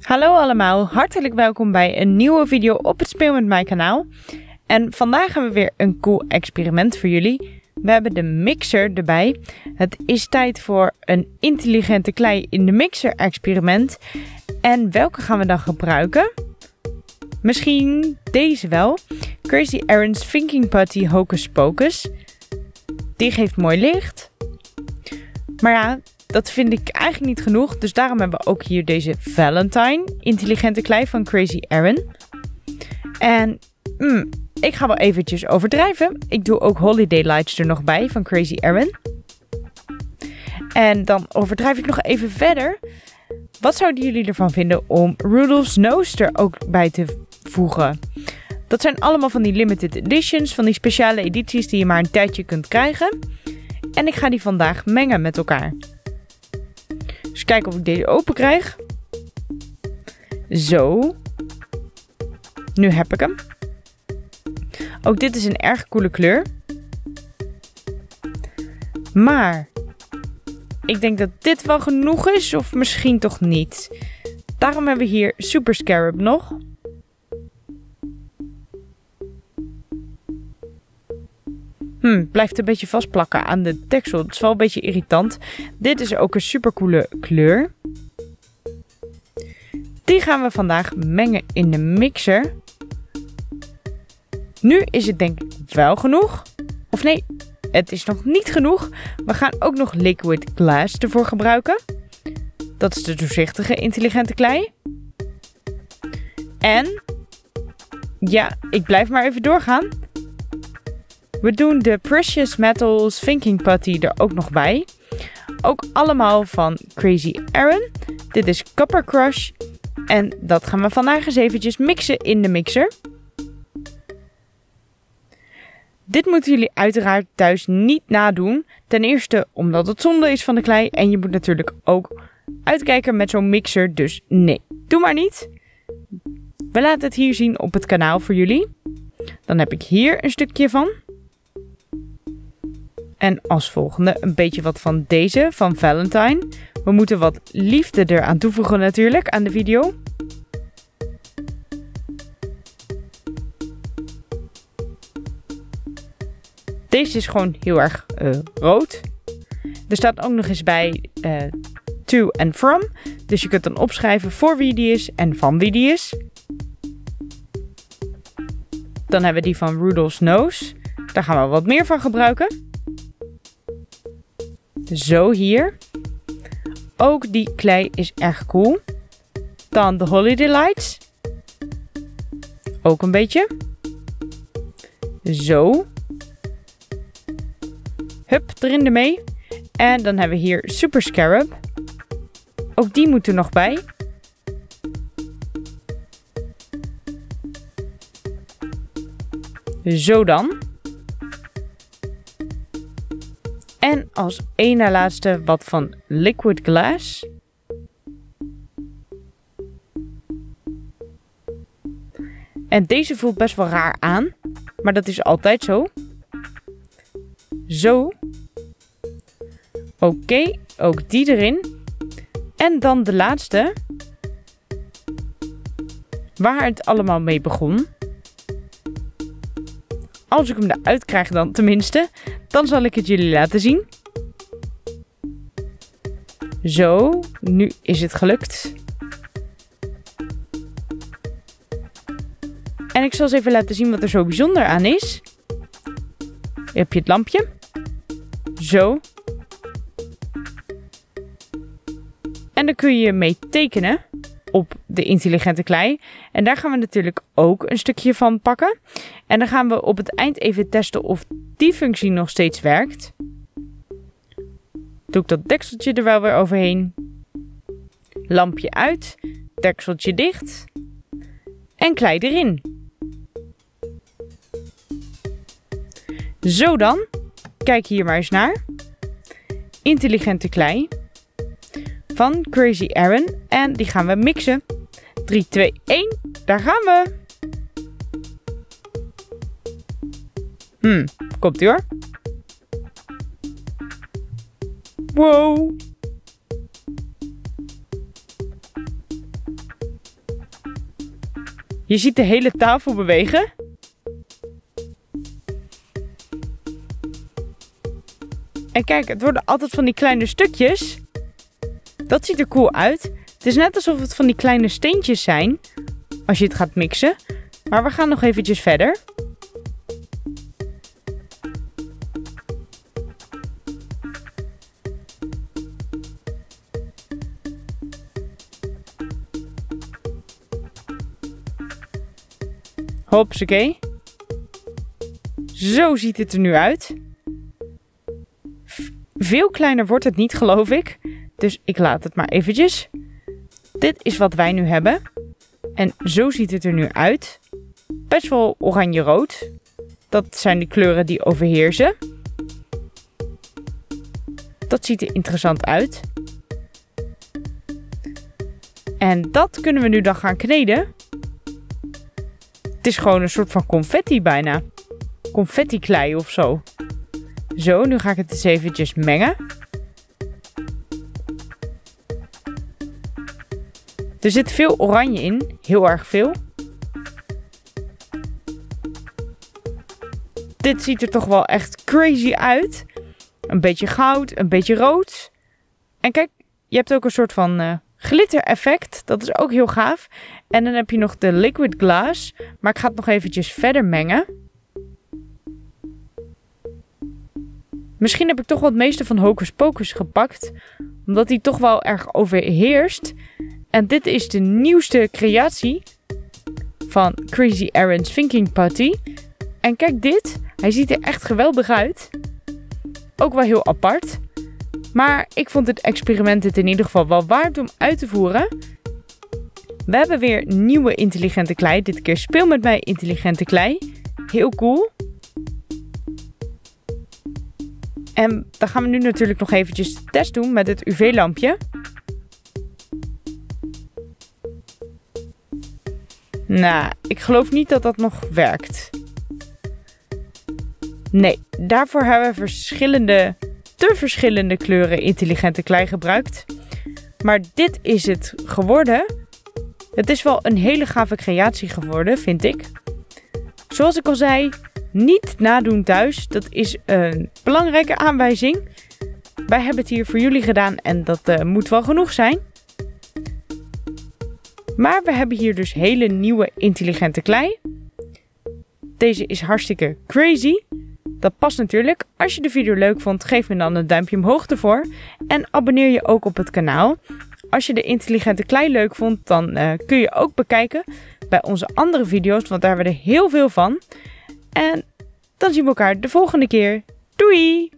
Hallo allemaal, hartelijk welkom bij een nieuwe video op het Speel met mij kanaal. En vandaag hebben we weer een cool experiment voor jullie. We hebben de mixer erbij. Het is tijd voor een intelligente klei in de mixer experiment. En welke gaan we dan gebruiken? Misschien deze wel. Crazy Aaron's Thinking Putty Hocus Pocus. Die geeft mooi licht. Maar ja, dat vind ik eigenlijk niet genoeg. Dus daarom hebben we ook hier deze Valentine intelligente klei van Crazy Aaron. En mm, ik ga wel eventjes overdrijven. Ik doe ook Holiday Lights er nog bij van Crazy Aaron. En dan overdrijf ik nog even verder. Wat zouden jullie ervan vinden om Rudolph's Nose er ook bij te voegen? Dat zijn allemaal van die limited editions, van die speciale edities die je maar een tijdje kunt krijgen. En ik ga die vandaag mengen met elkaar. Kijken of ik deze open krijg. Zo. Nu heb ik hem. Ook dit is een erg coole kleur. Maar ik denk dat dit wel genoeg is of misschien toch niet. Daarom hebben we hier Super Scarab nog. Hmm, blijft een beetje vastplakken aan de deksel. Het is wel een beetje irritant. Dit is ook een super coole kleur. Die gaan we vandaag mengen in de mixer. Nu is het denk ik wel genoeg. Of nee, het is nog niet genoeg. We gaan ook nog liquid glass ervoor gebruiken. Dat is de doorzichtige intelligente klei. En ja, ik blijf maar even doorgaan. We doen de Precious Metals Thinking Putty er ook nog bij. Ook allemaal van Crazy Aaron. Dit is Copper Crush. En dat gaan we vandaag eens eventjes mixen in de mixer. Dit moeten jullie uiteraard thuis niet nadoen. Ten eerste omdat het zonde is van de klei. En je moet natuurlijk ook uitkijken met zo'n mixer. Dus nee, doe maar niet. We laten het hier zien op het kanaal voor jullie. Dan heb ik hier een stukje van. En als volgende een beetje wat van deze, van Valentine. We moeten wat liefde eraan toevoegen natuurlijk, aan de video. Deze is gewoon heel erg uh, rood. Er staat ook nog eens bij uh, to and from. Dus je kunt dan opschrijven voor wie die is en van wie die is. Dan hebben we die van Rudolph's Nose. Daar gaan we wat meer van gebruiken. Zo hier. Ook die klei is erg cool. Dan de Holiday Lights. Ook een beetje. Zo. Hup, erin ermee. En dan hebben we hier Super Scarab. Ook die moet er nog bij. Zo dan. Als één na laatste wat van liquid glass. En deze voelt best wel raar aan. Maar dat is altijd zo. Zo. Oké, ook die erin. En dan de laatste. Waar het allemaal mee begon. Als ik hem eruit krijg dan tenminste. Dan zal ik het jullie laten zien. Zo, nu is het gelukt. En ik zal eens even laten zien wat er zo bijzonder aan is. heb je het lampje. Zo. En dan kun je mee tekenen op de intelligente klei. En daar gaan we natuurlijk ook een stukje van pakken. En dan gaan we op het eind even testen of die functie nog steeds werkt. Doe ik dat dekseltje er wel weer overheen. Lampje uit, dekseltje dicht en klei erin. Zo dan, kijk hier maar eens naar. Intelligente klei van Crazy Aaron en die gaan we mixen. 3, 2, 1, daar gaan we! Hmm, komt ie hoor. Wow. Je ziet de hele tafel bewegen. En kijk, het worden altijd van die kleine stukjes. Dat ziet er cool uit. Het is net alsof het van die kleine steentjes zijn. Als je het gaat mixen. Maar we gaan nog eventjes verder. Hopsakee. Zo ziet het er nu uit. veel kleiner wordt het niet, geloof ik. Dus ik laat het maar eventjes. Dit is wat wij nu hebben. En zo ziet het er nu uit. Best wel oranje-rood. Dat zijn de kleuren die overheersen. Dat ziet er interessant uit. En dat kunnen we nu dan gaan kneden. Het is gewoon een soort van confetti bijna. Confetti klei of zo. Zo, nu ga ik het eens eventjes mengen. Er zit veel oranje in, heel erg veel. Dit ziet er toch wel echt crazy uit. Een beetje goud, een beetje rood. En kijk, je hebt ook een soort van uh, glitter effect. Dat is ook heel gaaf. En dan heb je nog de liquid glass. Maar ik ga het nog eventjes verder mengen. Misschien heb ik toch het meeste van Hocus Pocus gepakt. Omdat die toch wel erg overheerst. En dit is de nieuwste creatie van Crazy Aaron's Thinking Putty. En kijk dit. Hij ziet er echt geweldig uit. Ook wel heel apart. Maar ik vond het experiment het in ieder geval wel waard om uit te voeren. We hebben weer nieuwe intelligente klei. Dit keer speel met mij intelligente klei. Heel cool. En dan gaan we nu natuurlijk nog eventjes test doen met het UV-lampje. Nou, ik geloof niet dat dat nog werkt. Nee, daarvoor hebben we verschillende, te verschillende kleuren intelligente klei gebruikt. Maar dit is het geworden. Het is wel een hele gave creatie geworden, vind ik. Zoals ik al zei, niet nadoen thuis. Dat is een belangrijke aanwijzing. Wij hebben het hier voor jullie gedaan en dat uh, moet wel genoeg zijn. Maar we hebben hier dus hele nieuwe intelligente klei. Deze is hartstikke crazy. Dat past natuurlijk. Als je de video leuk vond, geef me dan een duimpje omhoog ervoor. En abonneer je ook op het kanaal. Als je de intelligente klei leuk vond, dan uh, kun je ook bekijken bij onze andere video's, want daar hebben we er heel veel van. En dan zien we elkaar de volgende keer. Doei!